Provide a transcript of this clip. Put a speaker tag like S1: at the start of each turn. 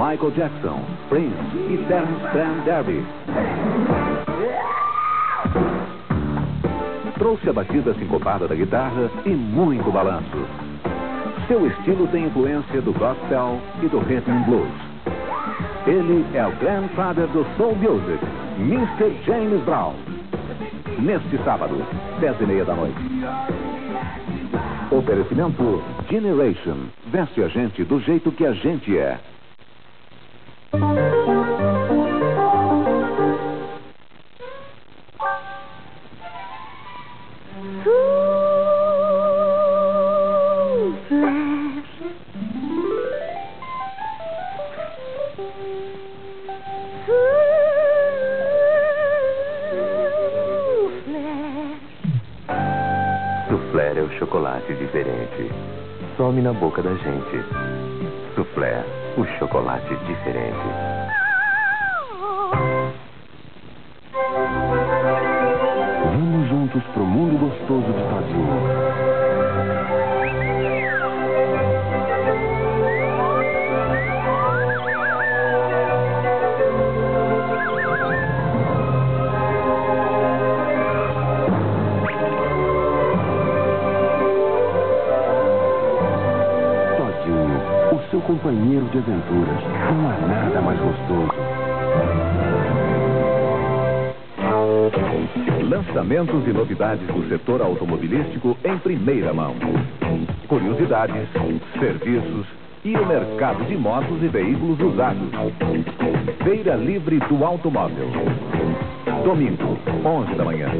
S1: Michael Jackson, Prince e Terence Stamp Derby. Trouxe a batida sincopada da guitarra e muito balanço. Seu estilo tem influência do gospel e do rhythm blues. Ele é o grandfather do soul music, Mr. James Brown. Neste sábado, dez e meia da noite. Oferecimento Generation. Veste a gente do jeito que a gente é.
S2: Soufflé é o chocolate diferente. Some na boca da gente. Soufflé, o chocolate diferente.
S3: Vamos juntos pro mundo gostoso de Todinho. Seu companheiro de aventuras. Não há nada mais gostoso.
S1: Lançamentos e novidades do setor automobilístico em primeira mão. Curiosidades, serviços e o mercado de motos e veículos usados. Feira Livre do Automóvel. Domingo, 11 da manhã.